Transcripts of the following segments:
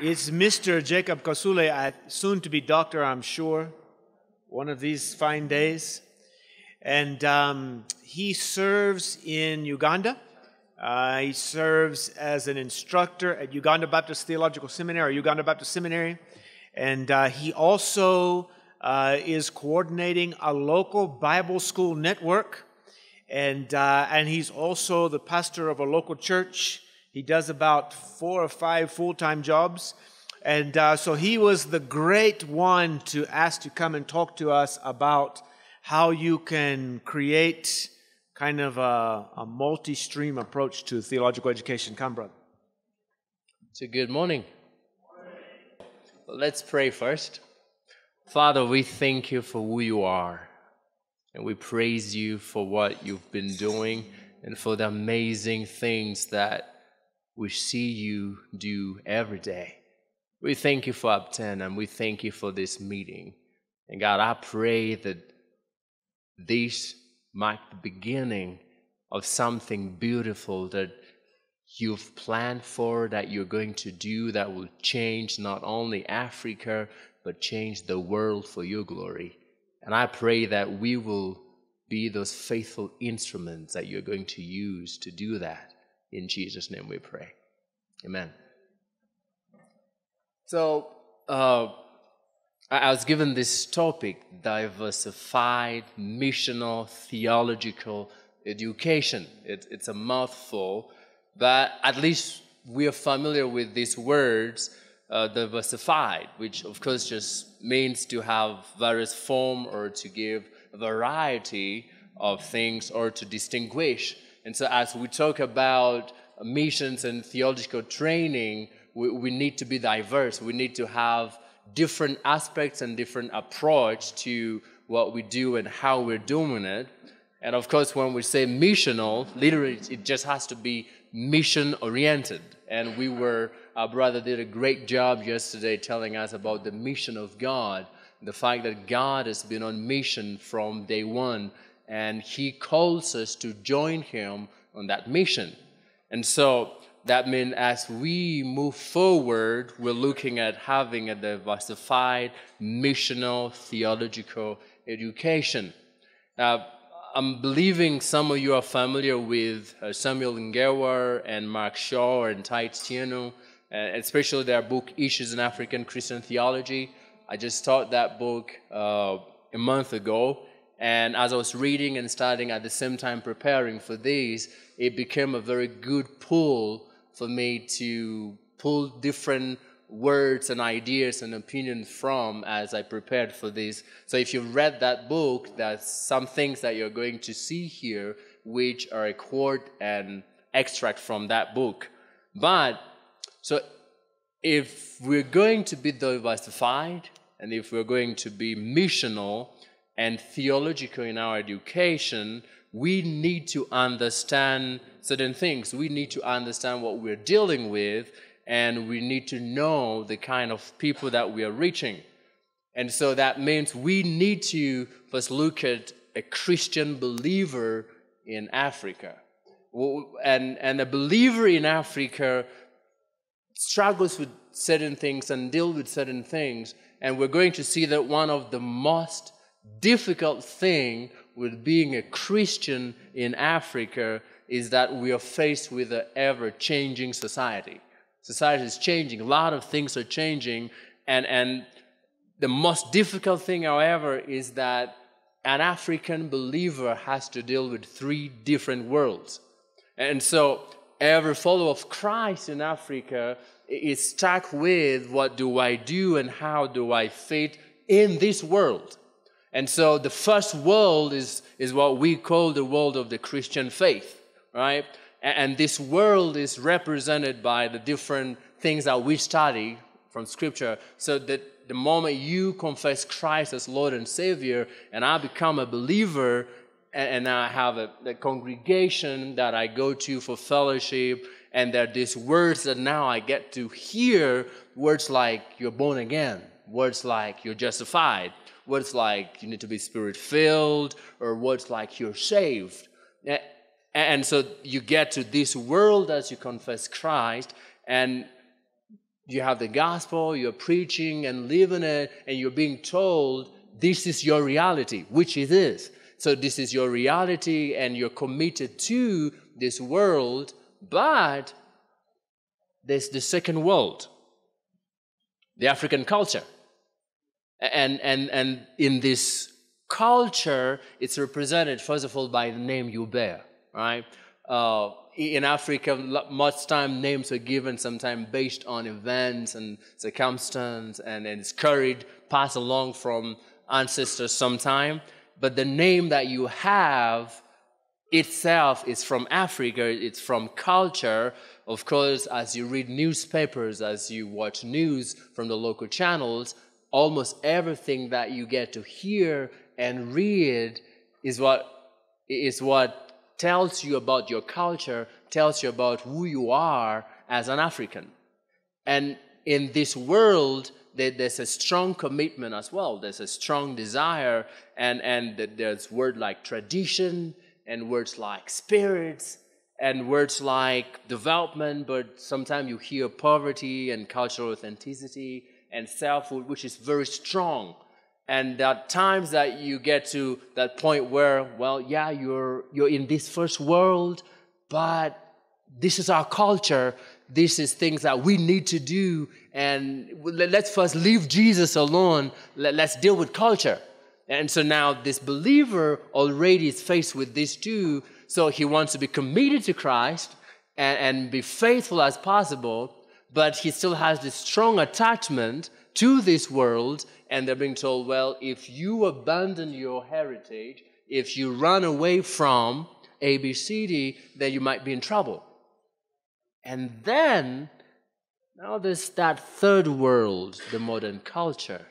It's Mr. Jacob Kasule, soon to be doctor, I'm sure, one of these fine days. And um, he serves in Uganda. Uh, he serves as an instructor at Uganda Baptist Theological Seminary or Uganda Baptist Seminary. And uh, he also uh, is coordinating a local Bible school network. And, uh, and he's also the pastor of a local church he does about four or five full time jobs. And uh, so he was the great one to ask to come and talk to us about how you can create kind of a, a multi stream approach to theological education. Come, brother. So, good morning. Let's pray first. Father, we thank you for who you are, and we praise you for what you've been doing and for the amazing things that we see you do every day. We thank you for ABTEN and we thank you for this meeting. And God, I pray that this mark the beginning of something beautiful that you've planned for, that you're going to do, that will change not only Africa, but change the world for your glory. And I pray that we will be those faithful instruments that you're going to use to do that. In Jesus' name we pray. Amen. So, uh, I was given this topic diversified missional theological education. It, it's a mouthful, but at least we are familiar with these words uh, diversified, which of course just means to have various form or to give variety of things or to distinguish. And so, as we talk about missions and theological training, we, we need to be diverse. We need to have different aspects and different approach to what we do and how we're doing it. And of course, when we say missional, literally, it just has to be mission oriented. And we were, our brother did a great job yesterday telling us about the mission of God, the fact that God has been on mission from day one, and He calls us to join Him on that mission. And so that means as we move forward, we're looking at having a diversified missional theological education. I'm believing some of you are familiar with uh, Samuel Ngewa and Mark Shaw and Titus Tieno, uh, especially their book Issues in African Christian Theology. I just taught that book uh, a month ago, and as I was reading and studying at the same time preparing for these, it became a very good pull for me to pull different words and ideas and opinions from as I prepared for this. So if you've read that book, there's some things that you're going to see here which are a quote and extract from that book. But so if we're going to be diversified and if we're going to be missional, and theological in our education, we need to understand certain things. We need to understand what we're dealing with, and we need to know the kind of people that we are reaching. And so that means we need to first look at a Christian believer in Africa. And, and a believer in Africa struggles with certain things and deal with certain things. And we're going to see that one of the most difficult thing with being a Christian in Africa is that we are faced with an ever changing society. Society is changing, a lot of things are changing, and, and the most difficult thing, however, is that an African believer has to deal with three different worlds. And so every follower of Christ in Africa is stuck with what do I do and how do I fit in this world. And so the first world is, is what we call the world of the Christian faith, right? And this world is represented by the different things that we study from Scripture. So that the moment you confess Christ as Lord and Savior, and I become a believer, and, I have a, a congregation that I go to for fellowship, and there are these words that now I get to hear words like you're born again, words like you're justified, words like you need to be spirit filled, or words like you're saved. And so you get to this world as you confess Christ, and You have the gospel, you're preaching and living it, and you're being told this is your reality, which it is. So this is your reality, and you're committed to this world, but there's the second world, the African culture. And, and, and in this culture, it's represented, first of all, by the name you bear, right? Uh, in Africa, much time names are given sometimes based on events and circumstance, and, and it's carried, passed along from ancestors sometime. But the name that you have itself is from Africa, it's from culture. Of course, as you read newspapers, as you watch news from the local channels, almost everything that you get to hear and read is what is what tells you about your culture, tells you about who you are as an African. And in this world, there's a strong commitment as well. There's a strong desire, and, and there's words like tradition, and words like spirits, and words like development, but sometimes you hear poverty and cultural authenticity and selfhood, which is very strong. And there are times that you get to that point where well yeah you're you're in this first world but this is our culture. This is things that we need to do. And let's first leave jesus alone. Let's deal with culture. And so now this believer already is faced with this too. So he wants to be committed to christ and, and be faithful as possible but he still has this strong attachment to this world and they're being told, well, if you abandon your heritage, if you run away from ABCD, then you might be in trouble. And then, now there's that third world, the modern culture,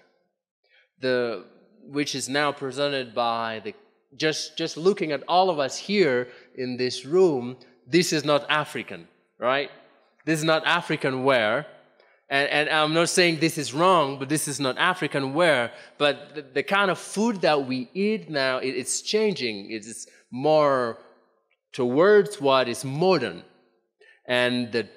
the, which is now presented by the, just, just looking at all of us here in this room, this is not African, right? This is not African wear and, and, I'm not saying this is wrong, but this is not African wear. But the, the kind of food that we eat now, it, it's changing. It's more towards what is modern. And the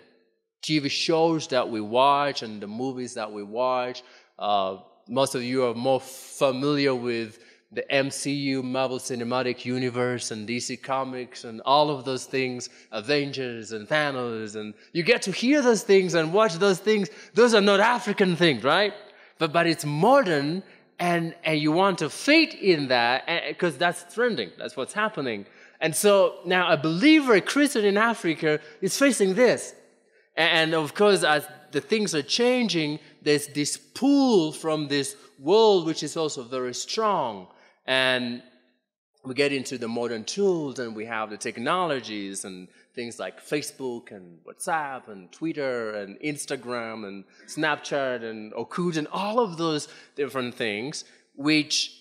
TV shows that we watch and the movies that we watch, uh, most of you are more familiar with the MCU, Marvel Cinematic Universe, and DC Comics, and all of those things, Avengers and Thanos, and you get to hear those things and watch those things. Those are not African things, right? But, but it's modern, and, and you want to fit in that eh, because that's trending. That's what's happening. And so now a believer, a Christian in Africa, is facing this. And of course, as the things are changing, there's this pull from this world, which is also very strong. And we get into the modern tools and we have the technologies and things like Facebook and WhatsApp and Twitter and Instagram and Snapchat and Orkut and all of those different things, which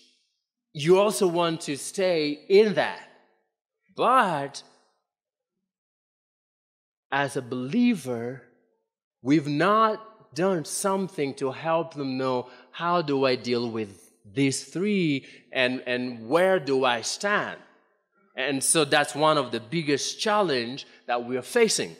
you also want to stay in that. But as a believer, we've not done something to help them know how do I deal with these three and, and where do I stand? And so that's one of the biggest challenge that we are facing.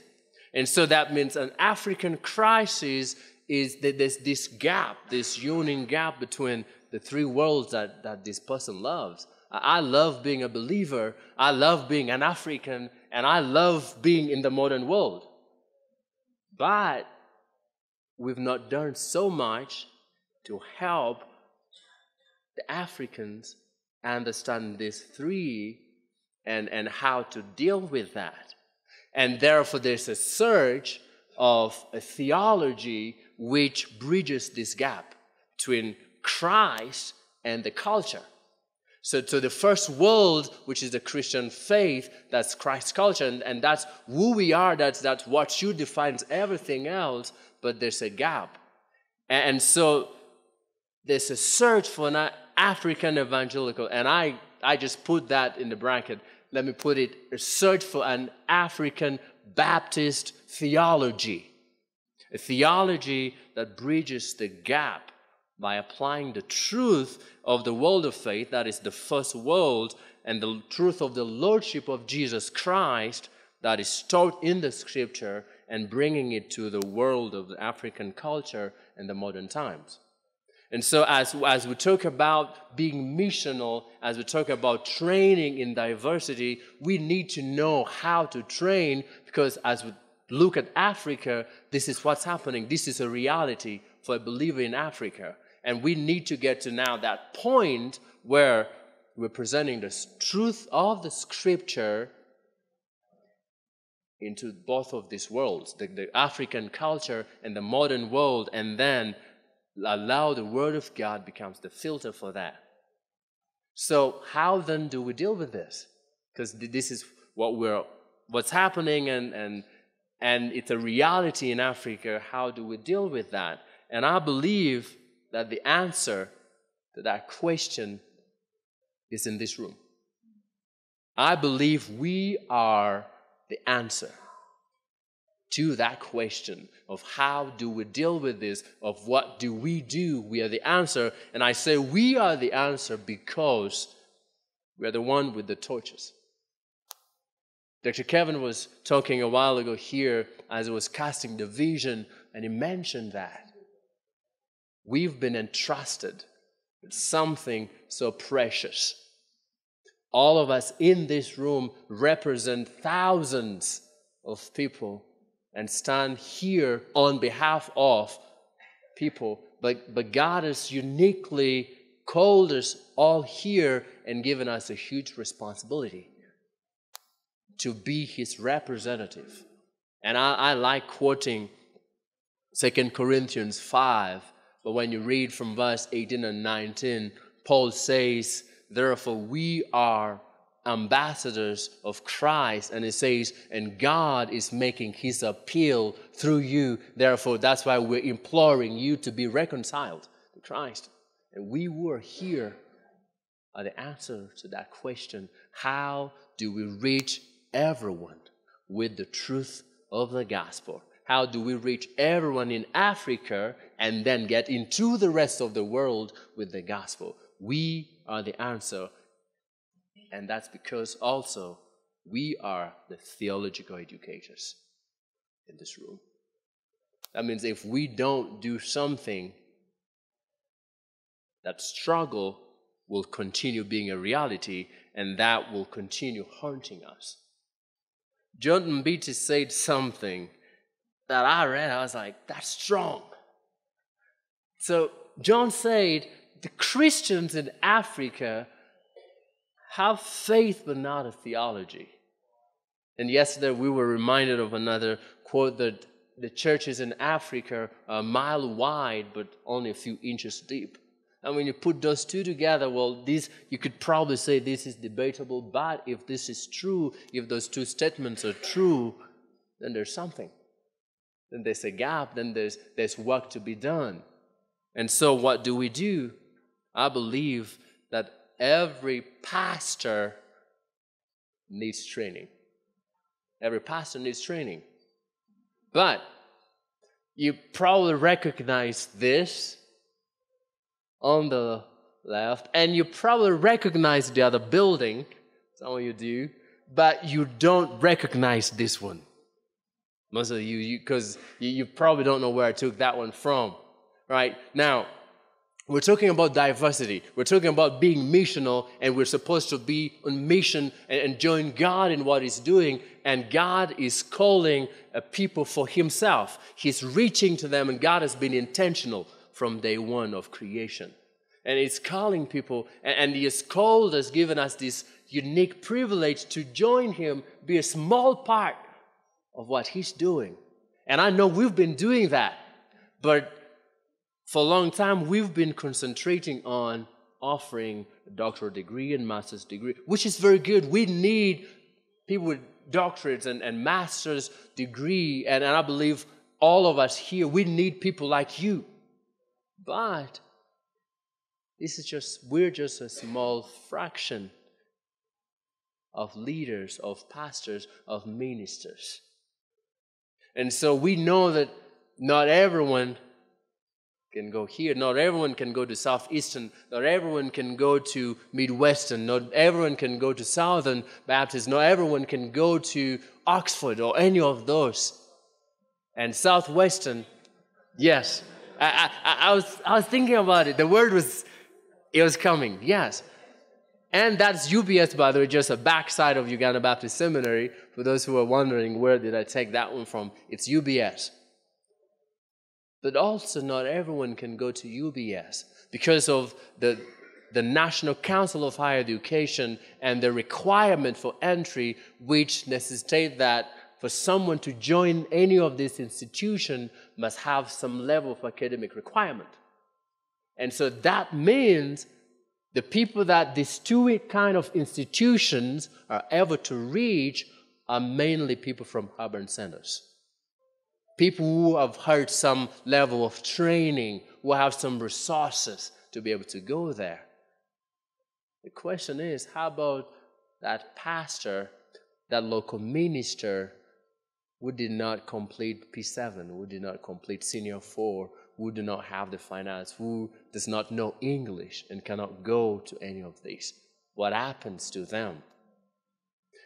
And so that means an African crisis is that there's this gap, this yawning gap between the three worlds that, that this person loves. I love being a believer, I love being an African, and I love being in the modern world. But we've not done so much to help the Africans understand these three and, and how to deal with that. And therefore, there's a search of a theology which bridges this gap between Christ and the culture. So, to the first world, which is the Christian faith, that's Christ's culture, and, and that's who we are, that's, that's what you defines everything else, but there's a gap. And, and so, there's a search for an African evangelical, and I, I just put that in the bracket. Let me put it a search for an African Baptist theology, a theology that bridges the gap by applying the truth of the world of faith, that is the first world, and the truth of the Lordship of Jesus Christ that is taught in the scripture, and bringing it to the world of the African culture and the modern times. And so, as, as we talk about being missional, as we talk about training in diversity, we need to know how to train because as we look at Africa, this is what's happening. This is a reality for a believer in Africa. And we need to get to now that point where we're presenting the truth of the scripture into both of these worlds the, the African culture and the modern world, and then allow the Word of God becomes the filter for that. So, how then do we deal with this? Because this is what we're, what's happening, and, and, and it's a reality in Africa. How do we deal with that? And I believe that the answer to that question is in this room. I believe we are the answer to that question of how do we deal with this, of what do we do, we are the answer. And I say we are the answer because we are the one with the torches. Dr. Kevin was talking a while ago here as he was casting the vision, and he mentioned that. We've been entrusted with something so precious. All of us in this room represent thousands of people and stand here on behalf of people. But, but God has uniquely called us all here and given us a huge responsibility to be His representative. And I, I like quoting Second Corinthians 5, but when you read from verse 18 and 19, Paul says, Therefore, we are ambassadors of Christ. And it says, and God is making his appeal through you. Therefore, that's why we're imploring you to be reconciled to Christ. And we were here are the answer to that question. How do we reach everyone with the truth of the gospel? How do we reach everyone in Africa and then get into the rest of the world with the gospel? We are the answer and that's because also we are the theological educators in this room. That means if we don't do something, that struggle will continue being a reality and that will continue haunting us. John Mbiti said something that I read, I was like, that's strong. So, John said the Christians in Africa have faith but not a theology. And yesterday we were reminded of another quote that the churches in Africa are a mile wide but only a few inches deep. And when you put those two together, well, this you could probably say this is debatable, but if this is true, if those two statements are true, then there's something. Then there's a gap, then there's there's work to be done. And so what do we do? I believe that every pastor needs training. Every pastor needs training. But you probably recognize this on the left, and you probably recognize the other building. Some of you do, but you don't recognize this one. Most of you, because you, you, you probably don't know where I took that one from. Right now, we're talking about diversity. We're talking about being missional, and we're supposed to be on mission and, join God in what He's doing. And God is calling a people for Himself. He's reaching to them, and God has been intentional from day one of creation. And He's calling people, and, and He has called us, given us this unique privilege to join Him, be a small part of what He's doing. And I know we've been doing that, but for a long time, we've been concentrating on offering a doctoral degree and master's degree, which is very good. We need people with doctorates and, and master's degree, and, and I believe all of us here, we need people like you. But this is just, we're just a small fraction of leaders, of pastors, of ministers. And so we know that not everyone can go here. Not everyone can go to Southeastern. Not everyone can go to Midwestern. Not everyone can go to Southern Baptist. Not everyone can go to Oxford or any of those. And Southwestern, yes. I, I, I, was, I was thinking about it. The word was, it was coming, yes. And that's UBS, by the way, just a backside of Uganda Baptist Seminary. For those who are wondering, where did I take that one from? It's UBS. But also, not everyone can go to UBS because of the, the National Council of Higher Education and the requirement for entry, which necessitate that for someone to join any of these institutions must have some level of academic requirement. And so that means the people that these two kind of institutions are able to reach are mainly people from urban centers. People who have had some level of training, who have some resources to be able to go there. The question is how about that pastor, that local minister who did not complete P7, who did not complete Senior 4, who do not have the finance, who does not know English and cannot go to any of these. What happens to them?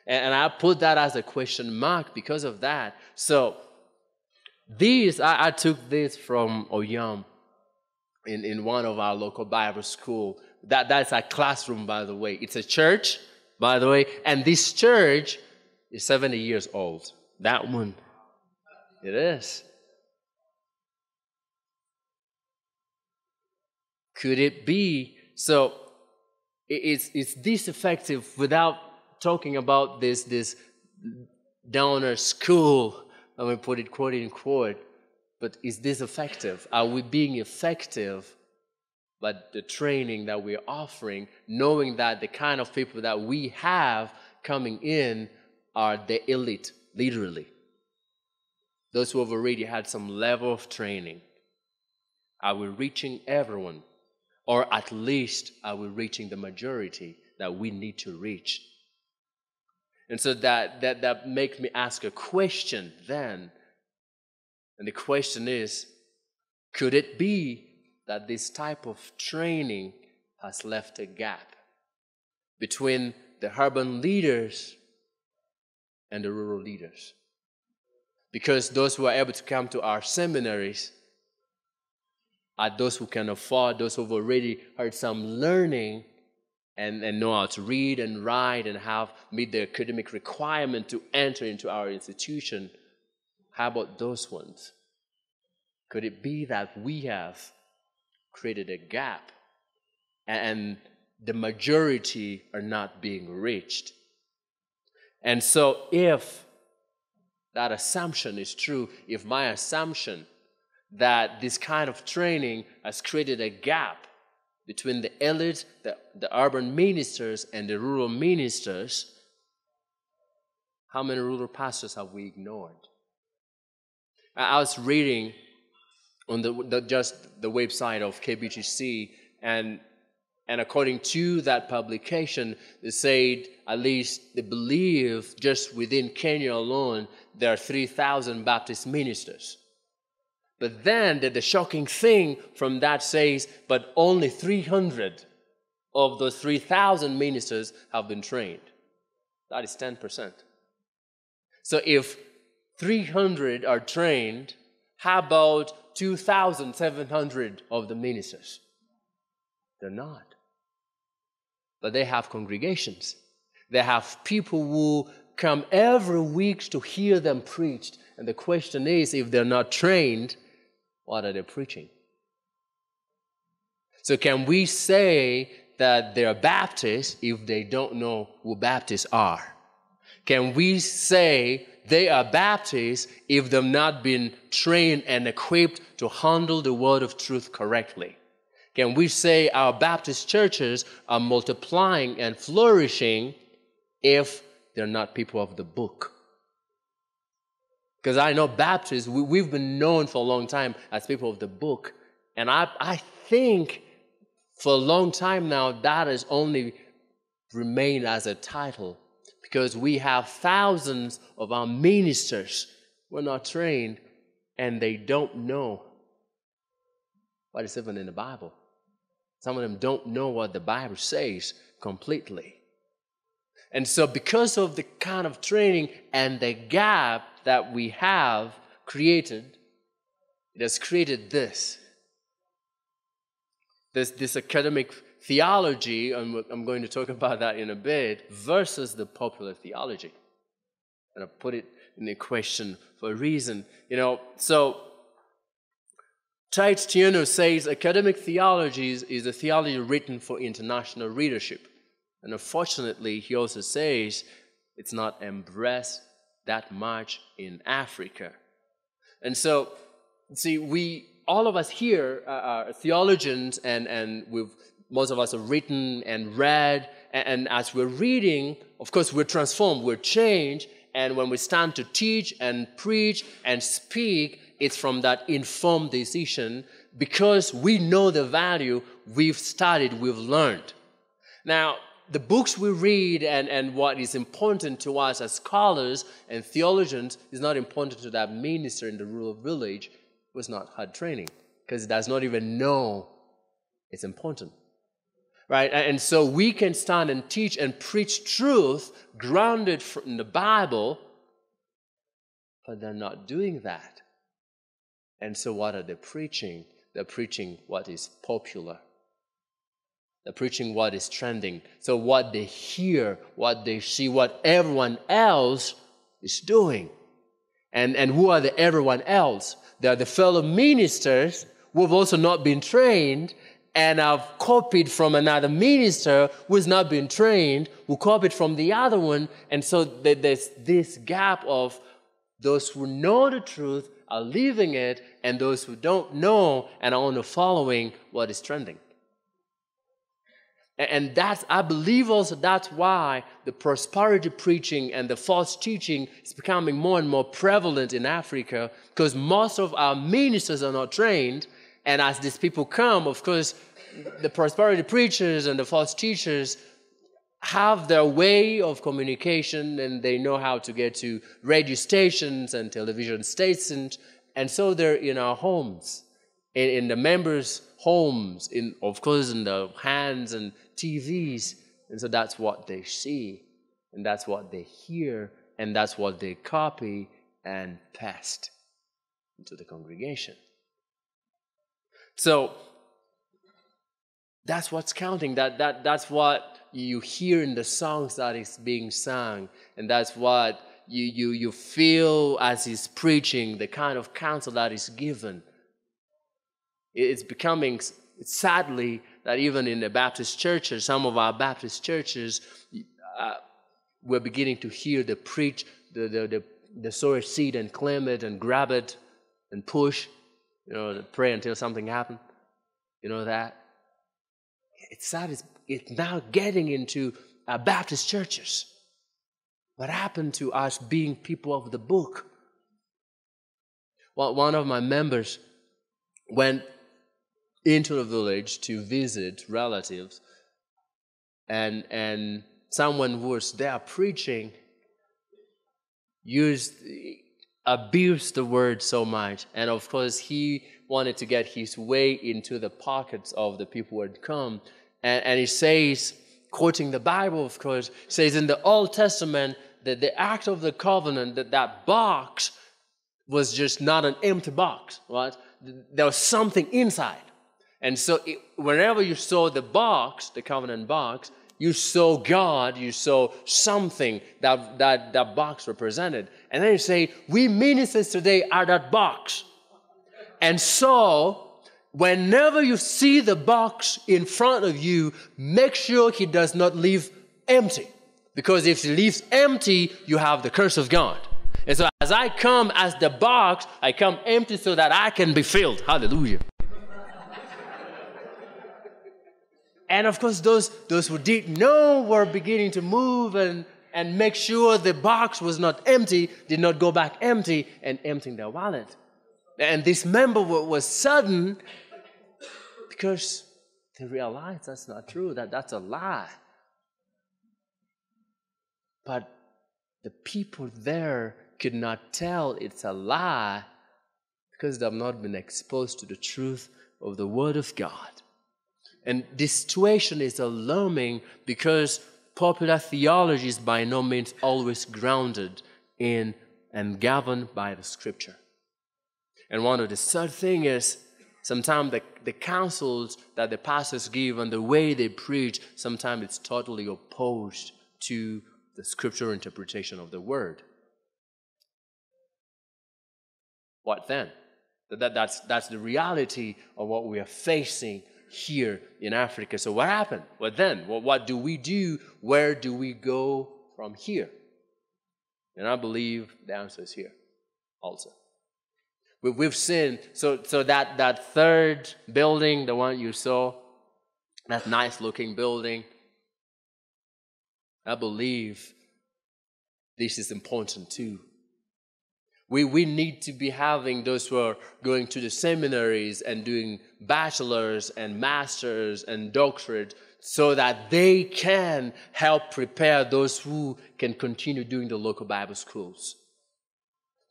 And I put that as a question mark because of that. So these, I, I took this from Oyam in, in one of our local Bible school. That, that's a classroom, by the way. It's a church, by the way, and this church is 70 years old. That one, it is. Could it be? So it's, it's this effective without talking about this, this downer school, let we put it quote unquote, but is this effective? Are we being effective but the training that we're offering, knowing that the kind of people that we have coming in are the elite, literally. Those who have already had some level of training. Are we reaching everyone? Or at least are we reaching the majority that we need to reach? And so that, that, that makes me ask a question then. And the question is could it be that this type of training has left a gap between the urban leaders and the rural leaders? Because those who are able to come to our seminaries are those who can afford, those who've already had some learning and, and know how to read and write and have meet the academic requirement to enter into our institution. How about those ones? Could it be that we have created a gap and the majority are not being reached? And so, if that assumption is true, if my assumption that this kind of training has created a gap between the elite, the, the urban ministers, and the rural ministers. How many rural pastors have we ignored? I was reading on the, the, just the website of KBTC, and and according to that publication, they said at least they believe just within Kenya alone there are 3,000 Baptist ministers. But then the, the shocking thing from that says, but only 300 of those 3,000 ministers have been trained. That is 10%. So if 300 are trained, how about 2,700 of the ministers? They're not. But they have congregations. They have people who come every week to hear them preached. And the question is if they're not trained, what are they preaching? So, can we say that they're Baptists if they don't know who Baptists are? Can we say they are Baptists if they've not been trained and equipped to handle the word of truth correctly? Can we say our Baptist churches are multiplying and flourishing if they're not people of the book? Because I know Baptists, we, have been known for a long time as people of the book. And I, I think for a long time now, that has only remained as a title because we have thousands of our ministers who are not trained and they don't know what is even in the Bible. Some of them don't know what the Bible says completely. And so, because of the kind of training and the gap that we have created, it has created this. This, this academic theology, and I'm going to talk about that in a bit, versus the popular theology. And I put it in the question for a reason. You know, so Titus Tiano says academic theology is a theology written for international readership. And unfortunately, he also says it's not embraced that much in Africa. And so, see, we, all of us here are, theologians, and, and we've, most of us have written and read. And, and as we're reading, of course, we're transformed, we're changed. And when we stand to teach and preach and speak, it's from that informed decision because we know the value we've studied, we've learned. Now, the books we read and, and what is important to us as scholars and theologians is not important to that minister in the rural village who has not had training because he does not even know it's important. Right? And so we can stand and teach and preach truth grounded in the Bible, but they're not doing that. And so what are they preaching? They're preaching what is popular. Preaching what is trending. So, what they hear, what they see, what everyone else is doing. And, and who are the everyone else? They are the fellow ministers who have also not been trained and have copied from another minister who has not been trained, who copied from the other one. And so there's this gap of those who know the truth are leaving it, and those who don't know and are only following what is trending. And that's, I believe also that's why the prosperity preaching and the false teaching is becoming more and more prevalent in Africa because most of our ministers are not trained. And as these people come, of course, the prosperity preachers and the false teachers have their way of communication and they know how to get to radio stations and television stations. And so they're in our homes, in, in the members' homes, in, of course, in the hands and TVs. And so that's what they see, and that's what they hear, and that's what they copy and paste into the congregation. So that's what's counting. That, that, that's what you hear in the songs that is being sung, and that's what you, you, you feel as he's preaching, the kind of counsel that is given. It's becoming, sadly, that even in the Baptist churches, some of our Baptist churches, uh, we're beginning to hear the preach, the, the, the, the sow a seed and claim it and grab it and push, you know, pray until something happens. You know that? It's sad, it's, it's now getting into Baptist churches. What happened to us being people of the book? Well, one of my members went into the village to visit relatives, and and someone who was there preaching used abused the word so much, and of course he wanted to get his way into the pockets of the people who had come, and, and he says, quoting the Bible, of course, says in the Old Testament that the ark of the covenant, that that box was just not an empty box, right? There was something inside. And so, it, whenever you saw the box, the covenant box, you saw God, you saw something that, that that box represented. And then you say, We ministers today are that box. And so, whenever you see the box in front of you, make sure he does not leave empty. Because if he leaves empty, you have the curse of God. And so, as I come as the box, I come empty so that I can be filled. Hallelujah. And of course, those, those who did know were beginning to move and, and make sure the box was not empty, did not go back empty and emptying their wallet. And this member was sudden because they realized that's not true, that that's a lie. But the people there could not tell it's a lie because they have not been exposed to the truth of the Word of God. And this situation is alarming because popular theology is by no means always grounded in and governed by the scripture. And one of the sad thing is sometimes the, the counsels that the pastors give and the way they preach, sometimes it's totally opposed to the scripture interpretation of the word. What then? That, that's, that's the reality of what we are facing here in Africa. So, what happened? What then? What, what do we do? Where do we go from here? And I believe the answer is here also. We've seen, so, so that, that third building, the one you saw, that nice looking building, I believe this is important too. We, we need to be having those who are going to the seminaries and doing bachelor's and master's and doctorate so that they can help prepare those who can continue doing the local Bible schools.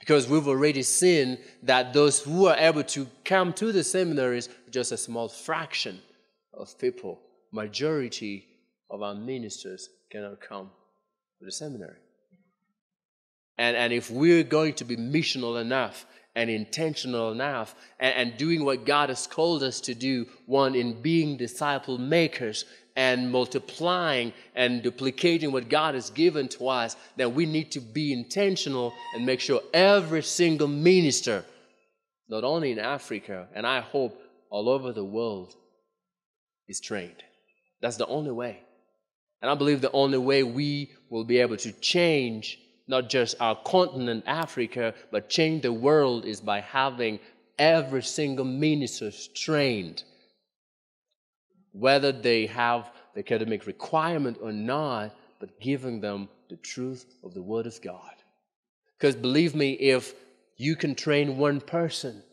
Because we've already seen that those who are able to come to the seminaries, just a small fraction of people, majority of our ministers cannot come to the seminary. And, and if we're going to be missional enough and intentional enough and, and doing what God has called us to do, one, in being disciple makers and multiplying and duplicating what God has given to us, then we need to be intentional and make sure every single minister, not only in Africa, and I hope all over the world, is trained. That's the only way. And I believe the only way we will be able to change not just our continent, Africa, but change the world is by having every single minister trained, whether they have the academic requirement or not, but giving them the truth of the Word of God. Because believe me, if you can train one person,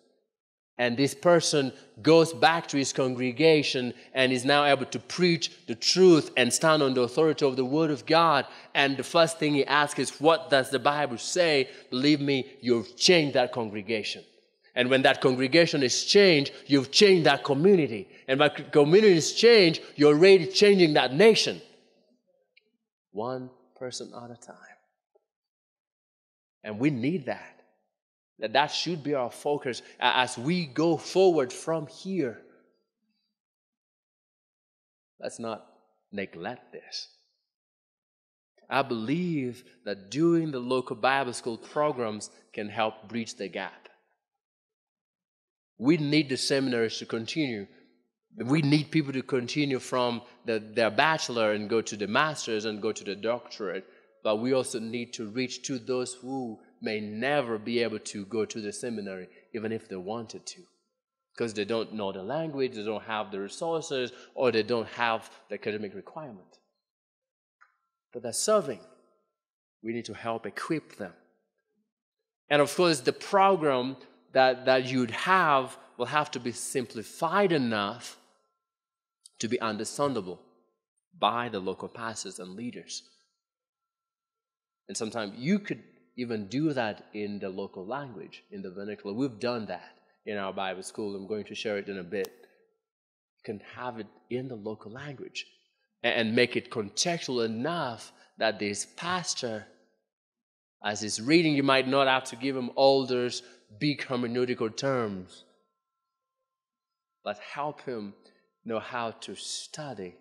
and this person goes back to his congregation and is now able to preach the truth and stand on the authority of the Word of God. And the first thing he asks is, What does the Bible say? Believe me, you've changed that congregation. And when that congregation is changed, you've changed that community. And when community is changed, you're already changing that nation. One person at a time. And we need that. That that should be our focus as we go forward from here. Let's not neglect this. I believe that doing the local Bible school programs can help bridge the gap. We need the seminaries to continue. We need people to continue from the, their bachelor and go to the master's and go to the doctorate. But we also need to reach to those who may never be able to go to the seminary, even if they wanted to, because they don't know the language, they don't have the resources, or they don't have the academic requirement. But they're serving. We need to help equip them. And of course, the program that, that you'd have will have to be simplified enough to be understandable by the local pastors and leaders. And sometimes you could even do that in the local language, in the vernacular. We've done that in our Bible school. I'm going to share it in a bit. You can have it in the local language and make it contextual enough that this pastor, as he's reading, you might not have to give him all those big hermeneutical terms, but help him know how to study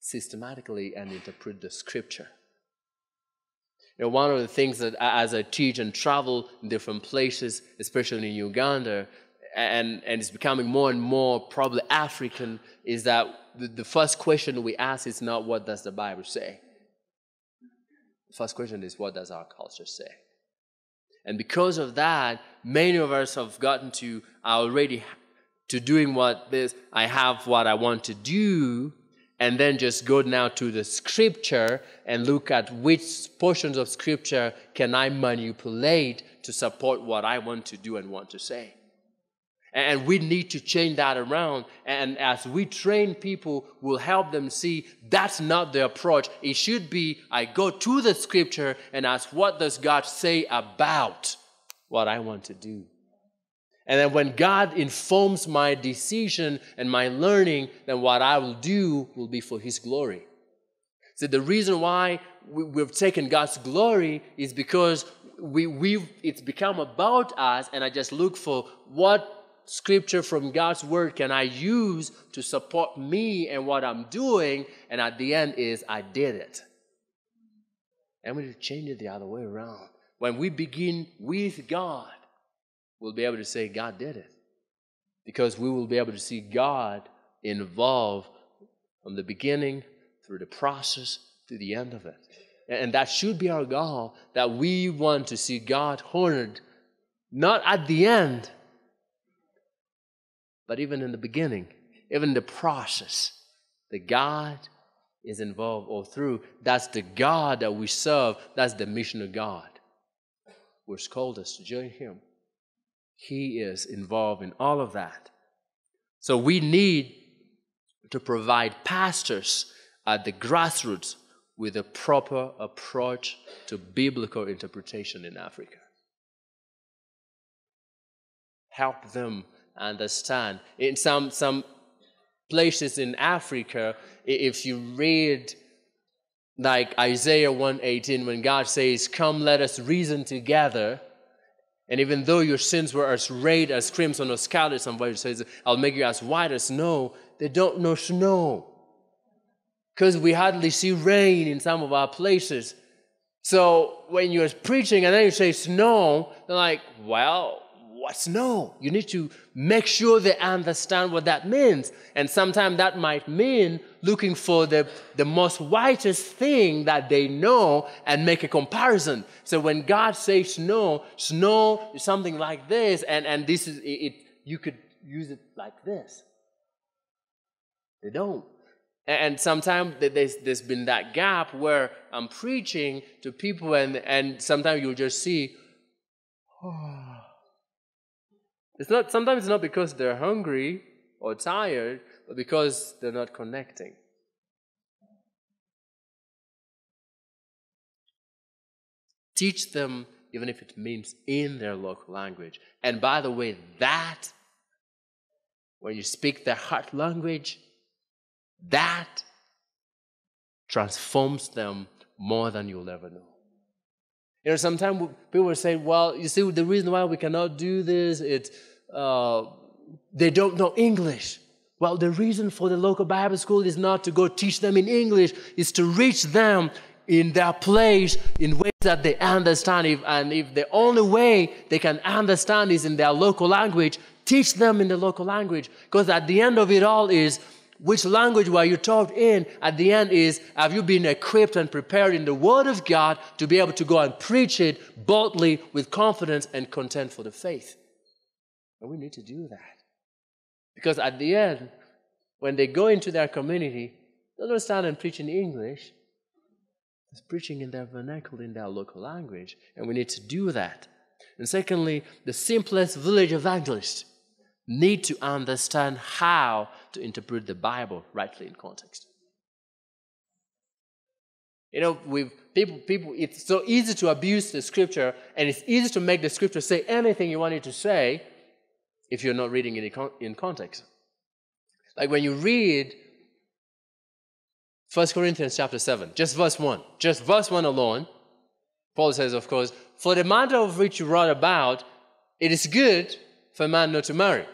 systematically and interpret the scripture. You know, one of the things that as I teach and travel in different places, especially in Uganda, and, and it's becoming more and more probably African, is that the, the first question we ask is not what does the Bible say? The first question is what does our culture say? And because of that, many of us have gotten to already to doing what this I have what I want to do, and then just go now to the scripture and look at which portions of scripture can I manipulate to support what I want to do and want to say. And we need to change that around. And as we train people, we'll help them see that's not the approach. It should be I go to the scripture and ask, what does God say about what I want to do? And then when God informs my decision and my learning, then what I will do will be for His glory. So the reason why we've taken God's glory is because we, we've, it's become about us, and I just look for what scripture from God's word can I use to support me and what I'm doing, and at the end is I did it. And we change it the other way around. When we begin with God, we'll be able to say God did it. Because we will be able to see God involved from the beginning through the process to the end of it. And that should be our goal that we want to see God honored, not at the end, but even in the beginning, even the process. That God is involved all through. That's the God that we serve. That's the mission of God. We're called us to join Him. He is involved in all of that. So we need to provide pastors at the grassroots with a proper approach to biblical interpretation in Africa. Help them understand. In some, some places in Africa, if you read like Isaiah 118, when God says, Come, let us reason together. And even though your sins were as red as crimson or scarlet, somebody says, I'll make you as white as snow. They don't know snow because we hardly see rain in some of our places. So when you're preaching and then you say snow, they're like, well, what snow? You need to make sure they understand what that means. And sometimes that might mean looking for the, the most whitest thing that they know and make a comparison. So when God says snow, snow is something like this, and, and this is it, it you could use it like this. They don't. And sometimes there's, there's been that gap where I'm preaching to people, and, and sometimes you'll just see, oh. It's not, sometimes it's not because they're hungry or tired, but because they're not connecting. Teach them, even if it means in their local language. And by the way, that, when you speak their heart language, that transforms them more than you'll ever know. You know, sometimes people say, well, you see, the reason why we cannot do this, it's uh, they don't know English. Well, the reason for the local Bible school is not to go teach them in English, is to reach them in their place in ways that they understand. If, and if the only way they can understand is in their local language, teach them in the local language. Because at the end of it all is which language were you taught in? At the end is, have you been equipped and prepared in the Word of God to be able to go and preach it boldly with confidence and content for the faith? And we need to do that. Because at the end, when they go into their community, they don't start and preach in English. It's preaching in their vernacular, in their local language. And we need to do that. And secondly, the simplest village evangelist need to understand how to interpret the Bible rightly in context. You know, with people, people, it's so easy to abuse the scripture, and it's easy to make the scripture say anything you want it to say if you're not reading it in context. Like when you read 1 Corinthians chapter 7, just verse 1, just verse 1 alone, Paul says, of course, for the matter of which you wrote about, it is good for a man not to marry.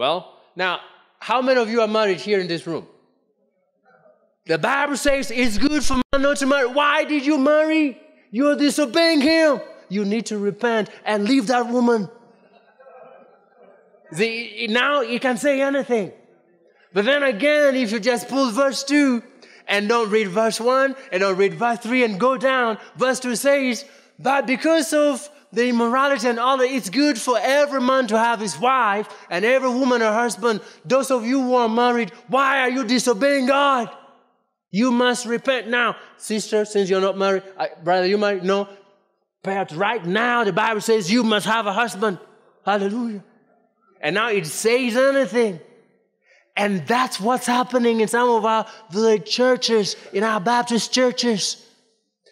Well, now, how many of you are married here in this room? The Bible says it's good for man not to marry. Why did you marry? You're disobeying him. You need to repent and leave that woman. See, now you can say anything. But then again, if you just pull verse 2 and don't read verse 1 and don't read verse 3 and go down, verse 2 says, But because of the immorality and all that. It's good for every man to have his wife and every woman her husband. Those of you who are married, why are you disobeying God? You must repent now. Sister, since you're not married, I, brother, you might know. Perhaps right now the Bible says you must have a husband. Hallelujah. And now it says anything. And that's what's happening in some of our village churches, in our Baptist churches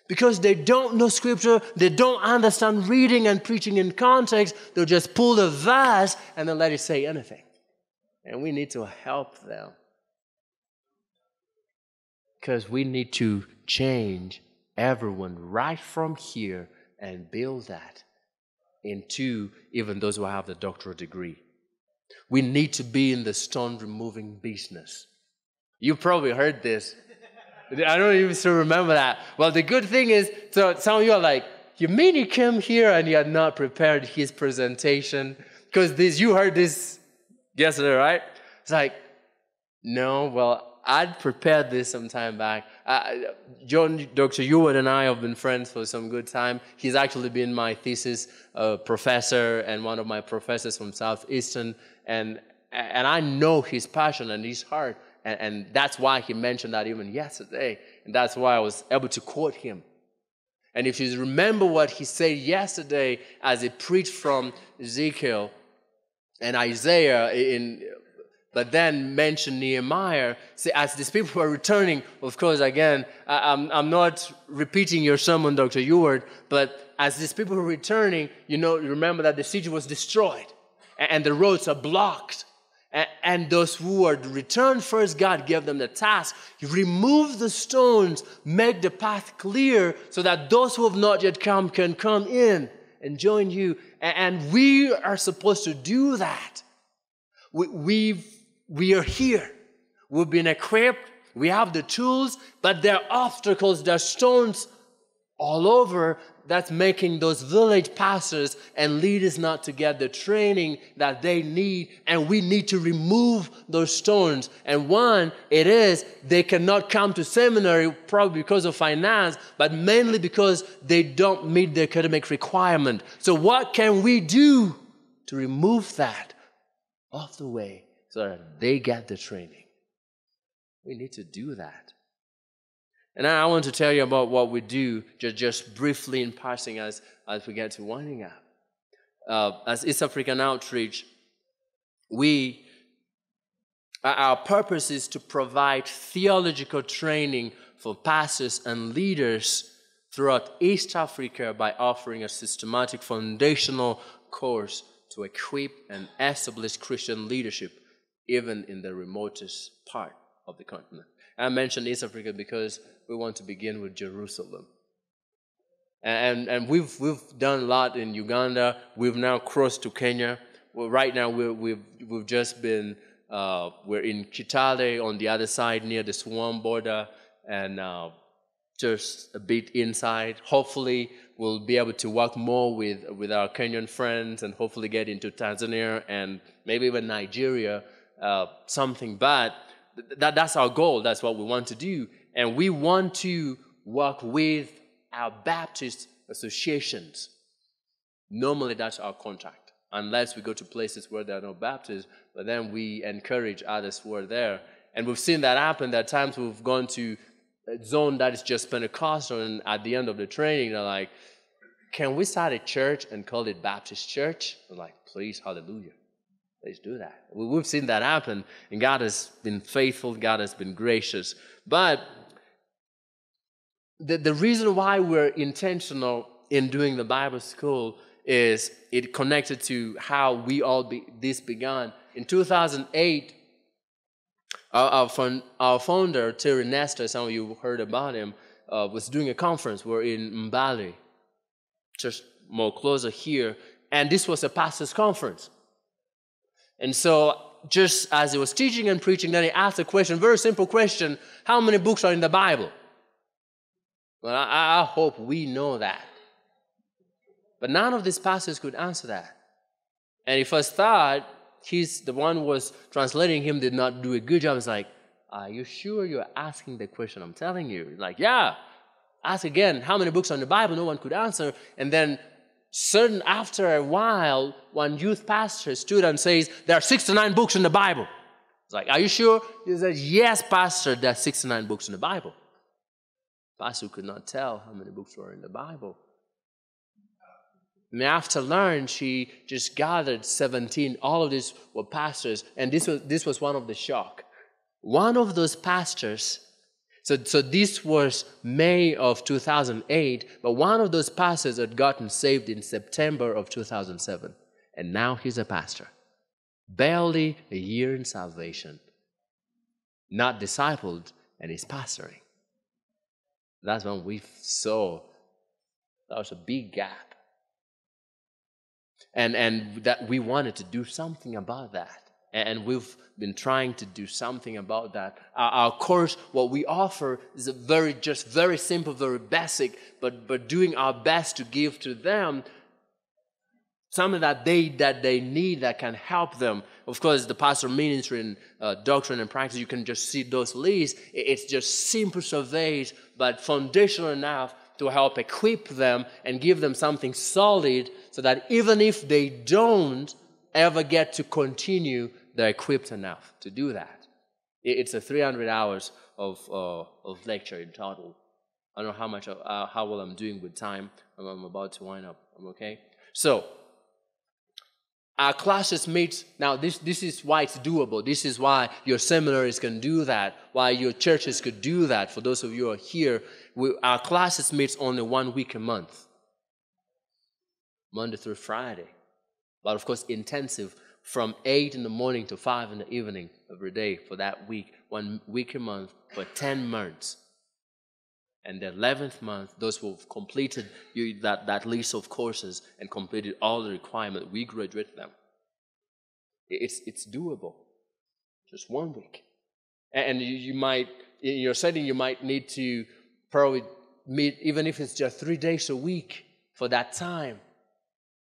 because they don't know scripture, they don't understand reading and preaching in context, they'll just pull the verse and then let it say anything. And we need to help them. Because we need to change everyone right from here and build that into even those who have the doctoral degree. We need to be in the stone removing business. You probably heard this. I don't even still remember that. Well, the good thing is, so some of you are like, you mean you came here and you had not prepared his presentation? Because this, you heard this yesterday, right? It's like, no, well, I'd prepared this some time back. Uh, John, Dr. Ewart and I have been friends for some good time. He's actually been my thesis uh, professor and one of my professors from Southeastern. And, and I know his passion and his heart. And, and that's why he mentioned that even yesterday. And that's why I was able to quote him. And if you remember what he said yesterday as he preached from Ezekiel and Isaiah in but then mentioned Nehemiah. See, as these people were returning, of course, again, I, am I'm, I'm not repeating your sermon, Dr. Ewart, but as these people were returning, you know, remember that the city was destroyed and, and the roads are blocked. And, those who were returned first, God gave them the task. Remove the stones, make the path clear so that those who have not yet come can come in and join you. And, we are supposed to do that. We, we've we are here. We've been equipped. We have the tools, but there are obstacles, there are stones all over that's making those village pastors and leaders not to get the training that they need. And we need to remove those stones. And one, it is they cannot come to seminary probably because of finance, but mainly because they don't meet the academic requirement. So what can we do to remove that off the way? so that they get the training. We need to do that. And I want to tell you about what we do, just, just briefly in passing as, as we get to winding up. Uh, as East African Outreach, we, our purpose is to provide theological training for pastors and leaders throughout East Africa by offering a systematic foundational course to equip and establish Christian leadership even in the remotest part of the continent. I mentioned East Africa because we want to begin with Jerusalem. And, and we've, we've done a lot in Uganda. We've now crossed to Kenya. Well, right now, we we've, we've just been, uh, we're in Kitale on the other side near the Suam border and uh, just a bit inside. Hopefully, we'll be able to work more with, with our Kenyan friends and hopefully get into Tanzania and maybe even Nigeria uh, something bad. That, that's our goal. That's what we want to do. And we want to work with our Baptist associations. Normally, that's our contract, unless we go to places where there are no Baptists, but then we encourage others who are there. And we've seen that happen. There are times we've gone to a zone that is just Pentecostal, and at the end of the training, they're like, Can we start a church and call it Baptist Church? We're like, Please, hallelujah. Let's do that. We've seen that happen, and God has been faithful, God has been gracious. But the, the reason why we're intentional in doing the Bible school is it connected to how we all be, this began. In 2008, our, our, our founder, Terry Nestor, some of you heard about him, uh, was doing a conference. We're in Mbale, just more closer here. And this was a pastor's conference. And so, just as he was teaching and preaching, then he asked a question, very simple question How many books are in the Bible? Well, I, I hope we know that. But none of these pastors could answer that. And he first thought he's the one who was translating him did not do a good job. It's like, are you sure you're asking the question I'm telling you? Like, yeah. Ask again, how many books are in the Bible? No one could answer. And then certain after a while, one youth pastor stood and says, There are 69 books in the Bible. It's like, Are you sure? He said, Yes, Pastor, there are 69 books in the Bible. Pastor could not tell how many books were in the Bible. And after lunch, she just gathered 17. All of these were pastors, and this was, this was one of the shock. One of those pastors so, so this was May of 2008, but one of those pastors had gotten saved in September of 2007. And now he's a pastor. Barely a year in salvation. Not discipled, and he's pastoring. That's when we saw That was a big gap. And, and that we wanted to do something about that. And we've been trying to do something about that. Our, our, course, what we offer, is very, just very simple, very basic, but, but doing our best to give to them something that they that they need that can help them. Of course, the pastor ministry and uh, doctrine and practice, you can just see those lists. It's just simple surveys, but foundational enough to help equip them and give them something solid so that even if they don't ever get to continue, they're equipped enough to do that. It's a 300 hours of, uh, of lecture in total. I don't know how much, uh, how well I'm doing with time. I'm, I'm about to wind up. I'm okay. So, our classes meet now this, this is why it's doable this is why your seminaries can do that why your churches could do that for those of you who are here we, our classes meet only one week a month monday through friday but of course intensive from 8 in the morning to 5 in the evening every day for that week one week a month for 10 months and the 11th month, those who have completed that, that list of courses and completed all the requirements, we graduate them. It's, it's doable. Just one week. And you, you might, in your setting, you might need to probably meet, even if it's just three days a week for that time.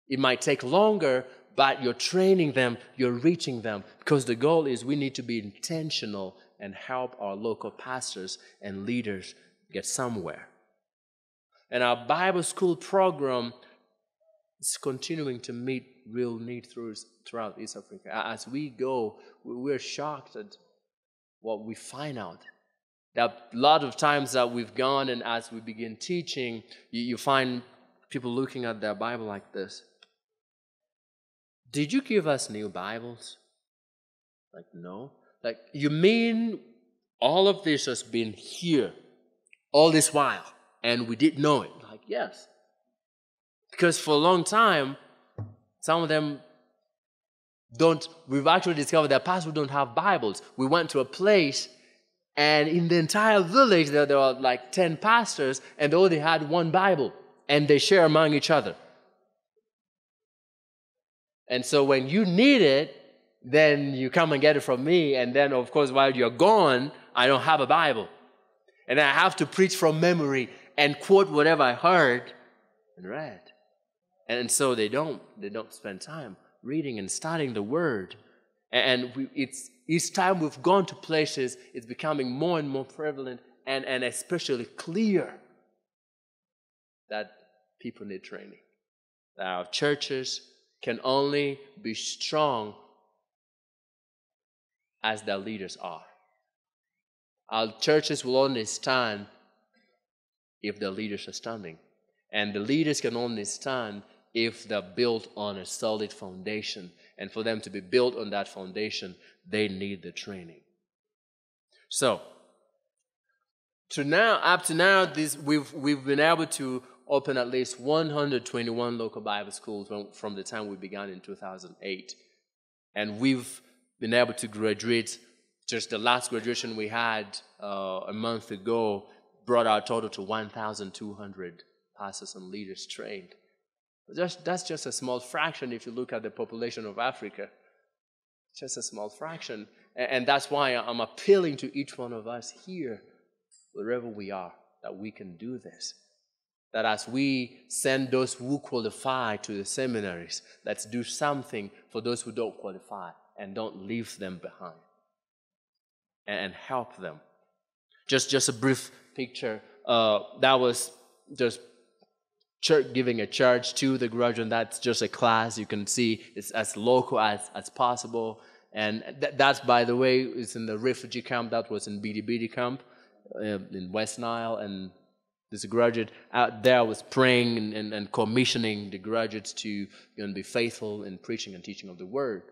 It might take longer, but you're training them, you're reaching them, because the goal is we need to be intentional and help our local pastors and leaders get somewhere. And our Bible school program is continuing to meet real need throughout East Africa. As we go, we're shocked at what we find out. A lot of times that we've gone, and as we begin teaching, you find people looking at their Bible like this Did you give us new Bibles? Like, no. Like, you mean all of this has been here all this while and we didn't know it. Like, yes. Because for a long time, some of them don't, we've actually discovered that pastors don't have Bibles. We went to a place and in the entire village, there, there were like 10 pastors and they only had one Bible and they share among each other. And so when you need it, then you come and get it from me. And then, of course, while you're gone, I don't have a Bible and I have to preach from memory and quote whatever I heard and read. And so they don't they don't spend time reading and studying the word. And we, it's each time we've gone to places, it's becoming more and more prevalent and, and especially clear that people need training. That our churches can only be strong as their leaders are. Our churches will only stand if the leaders are standing. And the leaders can only stand if they're built on a solid foundation. And for them to be built on that foundation, they need the training. So, to now, up to now, this, we've, we've been able to open at least 121 local Bible schools from, from the time we began in 2008. And we've been able to graduate just the last graduation we had uh, a month ago brought our total to 1,200 pastors and leaders trained. Just, that's just a small fraction if you look at the population of Africa. Just a small fraction. And, and that's why I'm appealing to each one of us here, wherever we are, that we can do this. That as we send those who qualify to the seminaries, let's do something for those who don't qualify and don't leave them behind and help them. Just, just a brief picture. Uh, that was just church giving a charge to the graduate. That's just a class. You can see it's as local as, as possible. And th- that's, by the way, it's in the refugee camp. That was in Bidi Bidi camp uh, in West Nile. And this graduate out there was praying and, and, and commissioning the graduates to you know, be faithful in preaching and teaching of the word.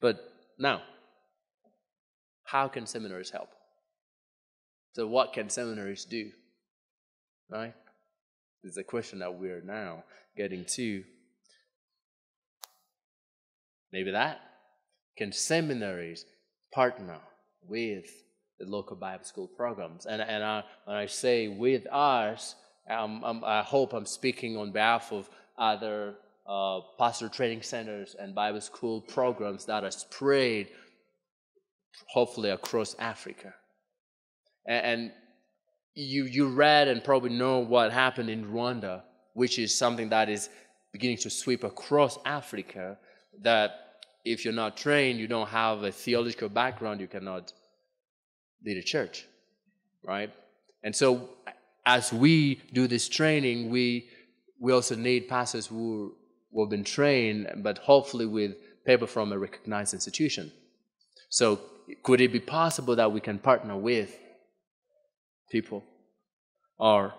But now, how can seminaries help? So, what can seminaries do? Right? Is a question that we're now getting to. Maybe that. Can seminaries partner with the local Bible school programs? And, and I, when I say with us, Um, I hope I'm speaking on behalf of other uh, pastor training centers and Bible school programs that are spread, hopefully, across Africa. And, and you, you read and probably know what happened in Rwanda, which is something that is beginning to sweep across Africa. That if you're not trained, you don't have a theological background, you cannot lead a church, right? And so, as we do this training, we we also need pastors who who have been trained, but hopefully with people from a recognized institution. So, could it be possible that we can partner with people or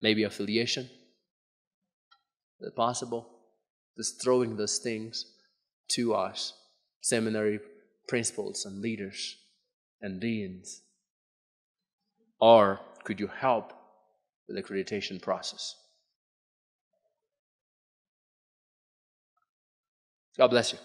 maybe affiliation? Is it possible? Just throwing those things to us, seminary principals and leaders and deans. Or could you help with the accreditation process? God bless you.